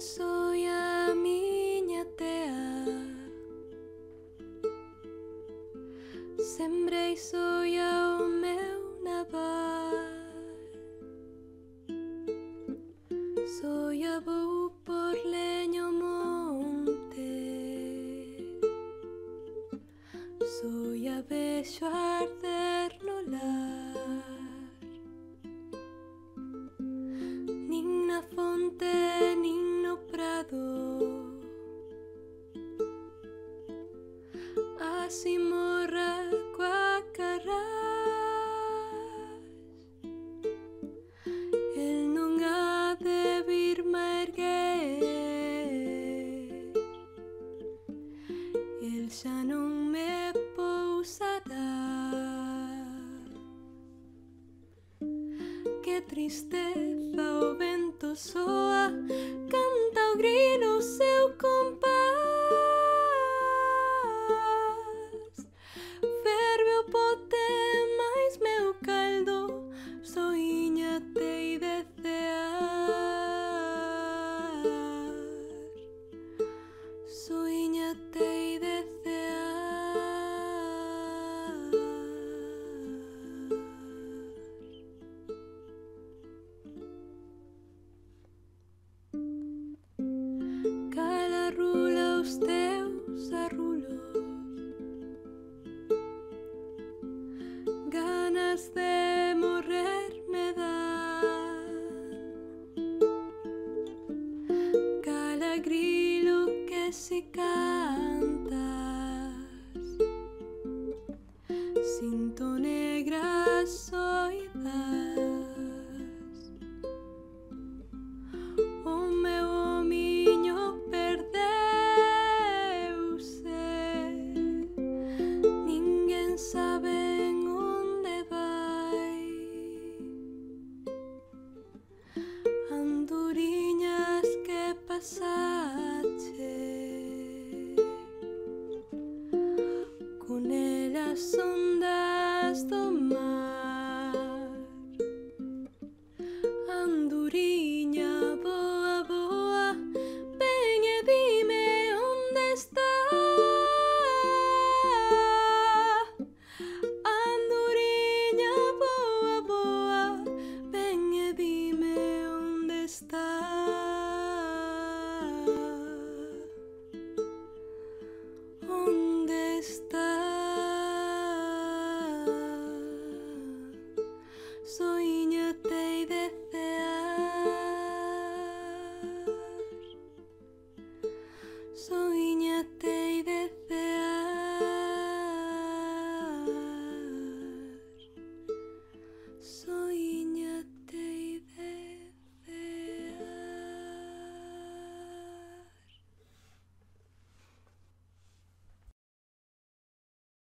soy a miña tea Sembrei soy ao meu naval Soy a vou por leño monte. Soy a vexo arder no lar Así morra coa carras. El non ha de vir erguer El non me pousará Que tristeza o vento soa Canta o grilo seu compás Ganas de morrer me dan. Cala grilo que si cantas. Sinto negras Ninguén sabe en onde vai Anduriñas que pasache Con elas ondas do mar